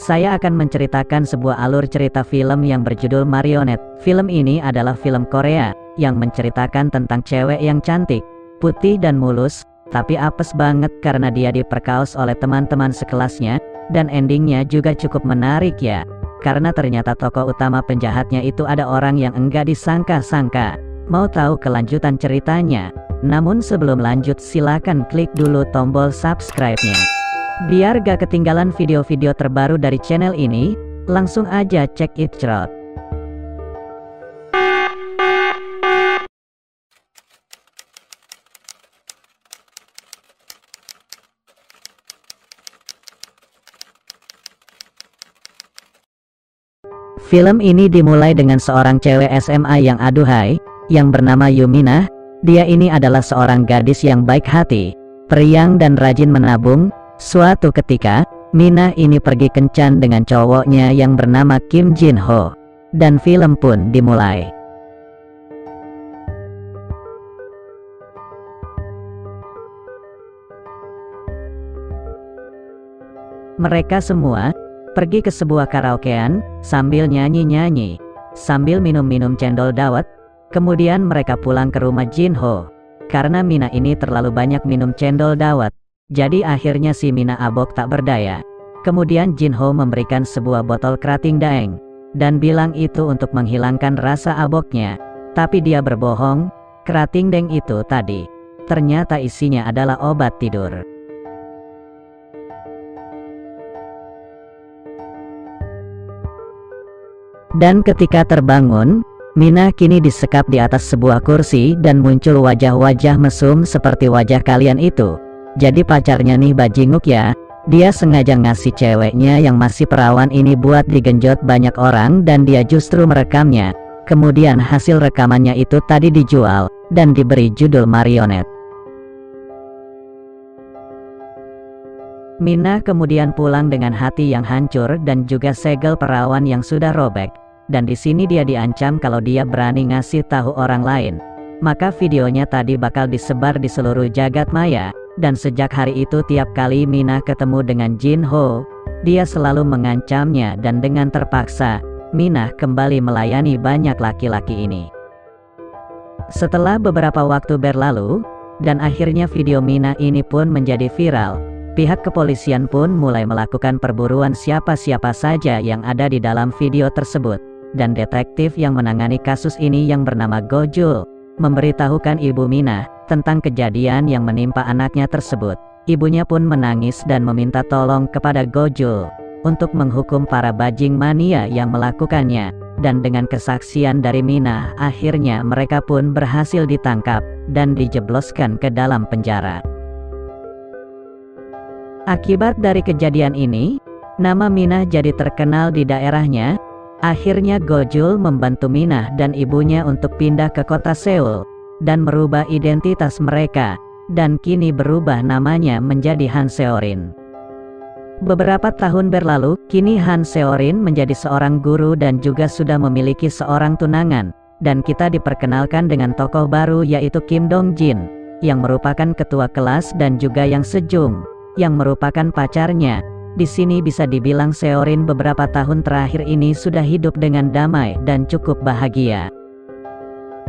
Saya akan menceritakan sebuah alur cerita film yang berjudul Marionette. Film ini adalah film Korea yang menceritakan tentang cewek yang cantik, putih dan mulus, tapi apes banget karena dia diperkaos oleh teman-teman sekelasnya, dan endingnya juga cukup menarik ya. Karena ternyata tokoh utama penjahatnya itu ada orang yang enggak disangka-sangka. Mau tahu kelanjutan ceritanya? Namun sebelum lanjut silakan klik dulu tombol subscribe-nya. Biar gak ketinggalan video-video terbaru dari channel ini, langsung aja cek it out. Film ini dimulai dengan seorang cewek SMA yang aduhai, yang bernama Yumina. Dia ini adalah seorang gadis yang baik hati, periang dan rajin menabung, Suatu ketika, Mina ini pergi kencan dengan cowoknya yang bernama Kim Jin Ho. Dan film pun dimulai. Mereka semua pergi ke sebuah karaokean sambil nyanyi-nyanyi, sambil minum-minum cendol dawet. Kemudian mereka pulang ke rumah Jin Ho. Karena Mina ini terlalu banyak minum cendol dawet, jadi akhirnya si Mina Abok tak berdaya. Kemudian Jin Ho memberikan sebuah botol kerating daeng. Dan bilang itu untuk menghilangkan rasa aboknya. Tapi dia berbohong, kerating deng itu tadi. Ternyata isinya adalah obat tidur. Dan ketika terbangun, Mina kini disekap di atas sebuah kursi dan muncul wajah-wajah mesum seperti wajah kalian itu. Jadi pacarnya nih bajinguk ya, dia sengaja ngasih ceweknya yang masih perawan ini buat digenjot banyak orang dan dia justru merekamnya. Kemudian hasil rekamannya itu tadi dijual, dan diberi judul marionet. Mina kemudian pulang dengan hati yang hancur dan juga segel perawan yang sudah robek. Dan di sini dia diancam kalau dia berani ngasih tahu orang lain. Maka videonya tadi bakal disebar di seluruh jagat maya, dan sejak hari itu tiap kali Mina ketemu dengan Jin Ho, dia selalu mengancamnya dan dengan terpaksa, Mina kembali melayani banyak laki-laki ini. Setelah beberapa waktu berlalu, dan akhirnya video Mina ini pun menjadi viral, pihak kepolisian pun mulai melakukan perburuan siapa-siapa saja yang ada di dalam video tersebut, dan detektif yang menangani kasus ini yang bernama Gojul, memberitahukan ibu Mina, tentang kejadian yang menimpa anaknya tersebut. Ibunya pun menangis dan meminta tolong kepada Gojul untuk menghukum para bajing mania yang melakukannya. Dan dengan kesaksian dari Mina, akhirnya mereka pun berhasil ditangkap dan dijebloskan ke dalam penjara. Akibat dari kejadian ini, nama Mina jadi terkenal di daerahnya. Akhirnya Gojul membantu Mina dan ibunya untuk pindah ke kota Seoul dan merubah identitas mereka, dan kini berubah namanya menjadi Han Seorin. Beberapa tahun berlalu, kini Han Seorin menjadi seorang guru dan juga sudah memiliki seorang tunangan, dan kita diperkenalkan dengan tokoh baru yaitu Kim Dong Jin, yang merupakan ketua kelas dan juga yang sejung, yang merupakan pacarnya. Di sini bisa dibilang Seorin beberapa tahun terakhir ini sudah hidup dengan damai dan cukup bahagia.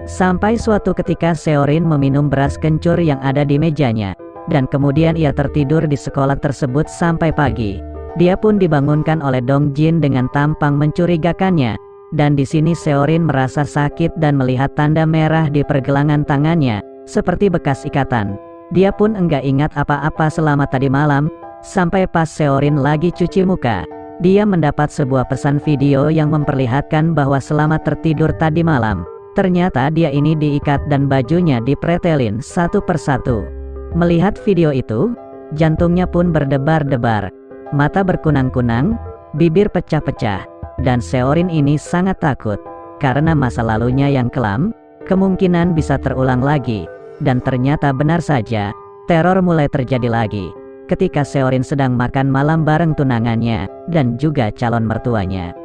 Sampai suatu ketika Seorin meminum beras kencur yang ada di mejanya, dan kemudian ia tertidur di sekolah tersebut sampai pagi. Dia pun dibangunkan oleh Dong Jin dengan tampang mencurigakannya, dan di sini Seorin merasa sakit dan melihat tanda merah di pergelangan tangannya, seperti bekas ikatan. Dia pun enggak ingat apa-apa selama tadi malam, sampai pas Seorin lagi cuci muka. Dia mendapat sebuah pesan video yang memperlihatkan bahwa selama tertidur tadi malam, Ternyata dia ini diikat dan bajunya dipretelin satu persatu. Melihat video itu, jantungnya pun berdebar-debar, mata berkunang-kunang, bibir pecah-pecah, dan Seorin ini sangat takut, karena masa lalunya yang kelam, kemungkinan bisa terulang lagi, dan ternyata benar saja, teror mulai terjadi lagi, ketika Seorin sedang makan malam bareng tunangannya, dan juga calon mertuanya.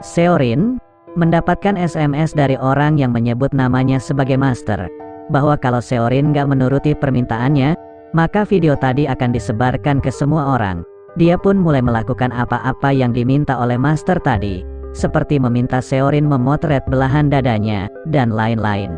Seorin, mendapatkan SMS dari orang yang menyebut namanya sebagai master, bahwa kalau Seorin gak menuruti permintaannya, maka video tadi akan disebarkan ke semua orang. dia pun mulai melakukan apa-apa yang diminta oleh master tadi, seperti meminta Seorin memotret belahan dadanya, dan lain-lain.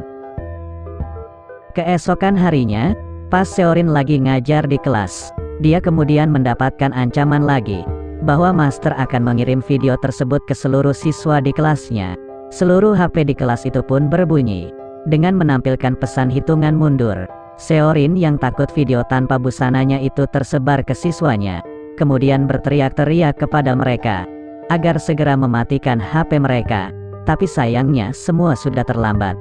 Keesokan harinya, pas Seorin lagi ngajar di kelas, dia kemudian mendapatkan ancaman lagi, bahwa master akan mengirim video tersebut ke seluruh siswa di kelasnya. Seluruh HP di kelas itu pun berbunyi, dengan menampilkan pesan hitungan mundur. Seorin yang takut video tanpa busananya itu tersebar ke siswanya, kemudian berteriak-teriak kepada mereka agar segera mematikan HP mereka. Tapi sayangnya semua sudah terlambat.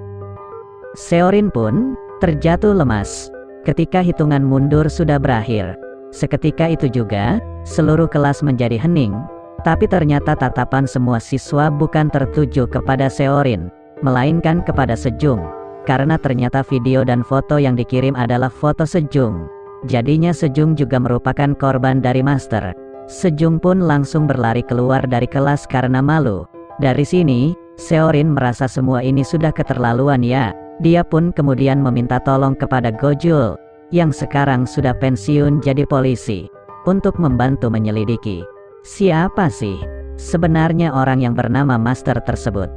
Seorin pun terjatuh lemas ketika hitungan mundur sudah berakhir. Seketika itu juga, seluruh kelas menjadi hening. Tapi ternyata tatapan semua siswa bukan tertuju kepada Seorin, melainkan kepada Sejung. Karena ternyata video dan foto yang dikirim adalah foto Sejung. Jadinya Sejung juga merupakan korban dari Master. Sejung pun langsung berlari keluar dari kelas karena malu. Dari sini, Seorin merasa semua ini sudah keterlaluan ya. Dia pun kemudian meminta tolong kepada Gojul, yang sekarang sudah pensiun jadi polisi, untuk membantu menyelidiki. Siapa sih sebenarnya orang yang bernama Master tersebut?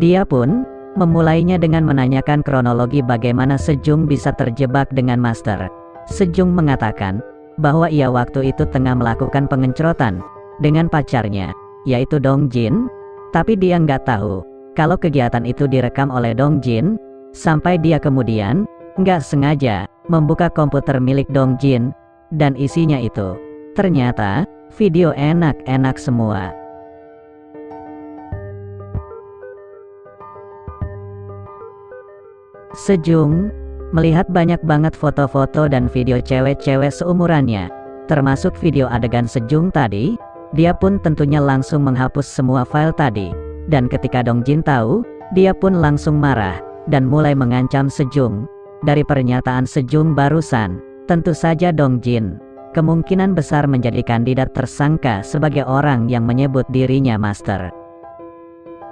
Dia pun memulainya dengan menanyakan kronologi bagaimana Sejung bisa terjebak dengan Master. Sejung mengatakan bahwa ia waktu itu tengah melakukan pengencrotan dengan pacarnya, yaitu Dong Jin, tapi dia nggak tahu kalau kegiatan itu direkam oleh Dong Jin, sampai dia kemudian nggak sengaja membuka komputer milik Dong Jin, dan isinya itu ternyata video enak-enak semua. Sejung melihat banyak banget foto-foto dan video cewek-cewek seumurannya, termasuk video adegan Sejung tadi, dia pun tentunya langsung menghapus semua file tadi. Dan ketika Dong Jin tahu, dia pun langsung marah, dan mulai mengancam Sejung. Dari pernyataan Sejung barusan, tentu saja Dong Jin, kemungkinan besar menjadi kandidat tersangka sebagai orang yang menyebut dirinya master.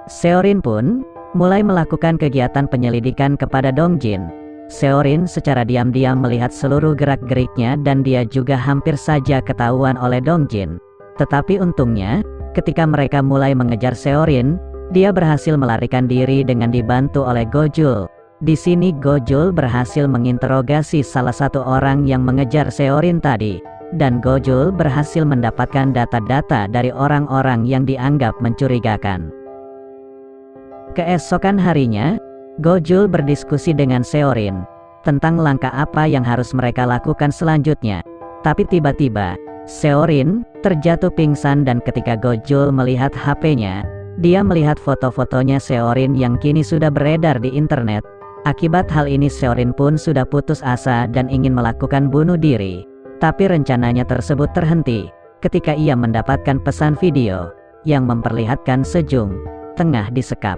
Seorin pun, mulai melakukan kegiatan penyelidikan kepada Dong Jin, Seorin secara diam-diam melihat seluruh gerak-geriknya dan dia juga hampir saja ketahuan oleh Dongjin. Tetapi untungnya, ketika mereka mulai mengejar Seorin, dia berhasil melarikan diri dengan dibantu oleh Gojul. Di sini Gojul berhasil menginterogasi salah satu orang yang mengejar Seorin tadi, dan Gojul berhasil mendapatkan data-data dari orang-orang yang dianggap mencurigakan. Keesokan harinya, Gojul berdiskusi dengan Seorin tentang langkah apa yang harus mereka lakukan selanjutnya. Tapi tiba-tiba, Seorin terjatuh pingsan dan ketika Gojul melihat HP-nya, dia melihat foto-fotonya Seorin yang kini sudah beredar di internet. Akibat hal ini Seorin pun sudah putus asa dan ingin melakukan bunuh diri. Tapi rencananya tersebut terhenti ketika ia mendapatkan pesan video yang memperlihatkan Sejung tengah disekap.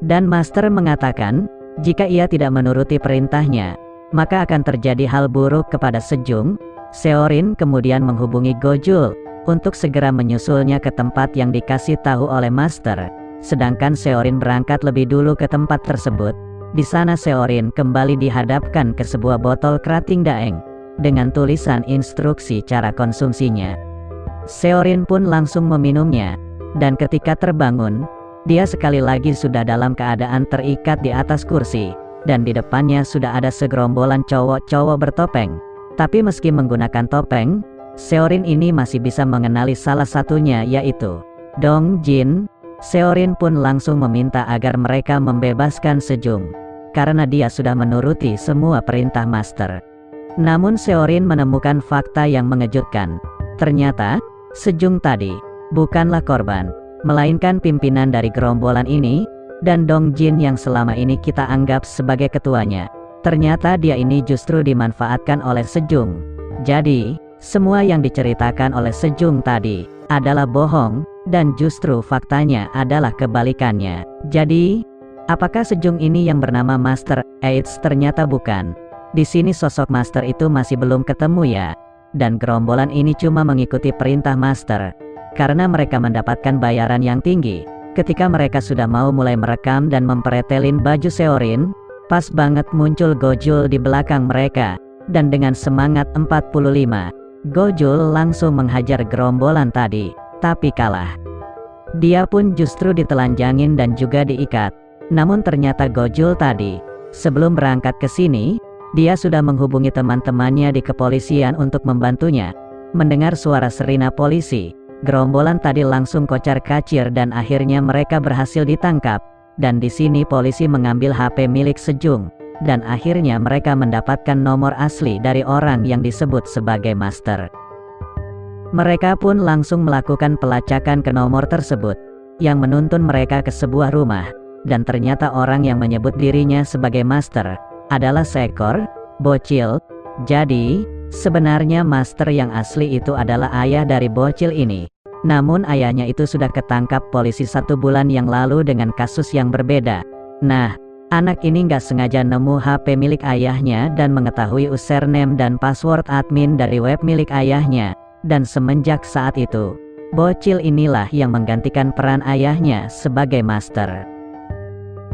Dan Master mengatakan, jika ia tidak menuruti perintahnya, maka akan terjadi hal buruk kepada Sejung. Seorin kemudian menghubungi Gojul untuk segera menyusulnya ke tempat yang dikasih tahu oleh Master. Sedangkan Seorin berangkat lebih dulu ke tempat tersebut. Di sana Seorin kembali dihadapkan ke sebuah botol kerating daeng dengan tulisan instruksi cara konsumsinya. Seorin pun langsung meminumnya, dan ketika terbangun, dia sekali lagi sudah dalam keadaan terikat di atas kursi, dan di depannya sudah ada segerombolan cowok-cowok bertopeng. Tapi meski menggunakan topeng, Seorin ini masih bisa mengenali salah satunya yaitu Dong Jin. Seorin pun langsung meminta agar mereka membebaskan Sejung, karena dia sudah menuruti semua perintah master. Namun Seorin menemukan fakta yang mengejutkan. Ternyata, Sejung tadi bukanlah korban melainkan pimpinan dari gerombolan ini, dan Dong Jin yang selama ini kita anggap sebagai ketuanya. Ternyata dia ini justru dimanfaatkan oleh Sejung. Jadi, semua yang diceritakan oleh Sejung tadi adalah bohong, dan justru faktanya adalah kebalikannya. Jadi, apakah Sejung ini yang bernama Master Aids ternyata bukan? Di sini sosok Master itu masih belum ketemu ya. Dan gerombolan ini cuma mengikuti perintah Master karena mereka mendapatkan bayaran yang tinggi. Ketika mereka sudah mau mulai merekam dan memperetelin baju Seorin, Pas banget muncul Gojul di belakang mereka, dan dengan semangat 45, Gojul langsung menghajar gerombolan tadi, tapi kalah. Dia pun justru ditelanjangin dan juga diikat. Namun ternyata Gojul tadi, sebelum berangkat ke sini, dia sudah menghubungi teman-temannya di kepolisian untuk membantunya. Mendengar suara serina polisi, gerombolan tadi langsung kocar kacir dan akhirnya mereka berhasil ditangkap. Dan di sini polisi mengambil HP milik Sejung, dan akhirnya mereka mendapatkan nomor asli dari orang yang disebut sebagai master. Mereka pun langsung melakukan pelacakan ke nomor tersebut, yang menuntun mereka ke sebuah rumah, dan ternyata orang yang menyebut dirinya sebagai master, adalah seekor bocil. Jadi, sebenarnya master yang asli itu adalah ayah dari bocil ini. Namun ayahnya itu sudah ketangkap polisi satu bulan yang lalu dengan kasus yang berbeda. Nah, anak ini nggak sengaja nemu HP milik ayahnya dan mengetahui username dan password admin dari web milik ayahnya. Dan semenjak saat itu, bocil inilah yang menggantikan peran ayahnya sebagai master.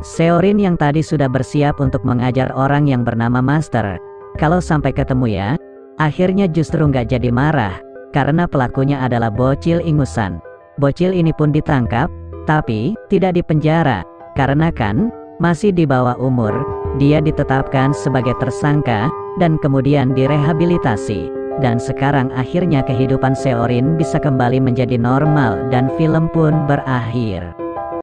Seorin yang tadi sudah bersiap untuk mengajar orang yang bernama Master. Kalau sampai ketemu ya, akhirnya justru nggak jadi marah, karena pelakunya adalah bocil ingusan. Bocil ini pun ditangkap, tapi tidak dipenjara, karena kan masih di bawah umur. Dia ditetapkan sebagai tersangka dan kemudian direhabilitasi. Dan sekarang akhirnya kehidupan Seorin bisa kembali menjadi normal dan film pun berakhir.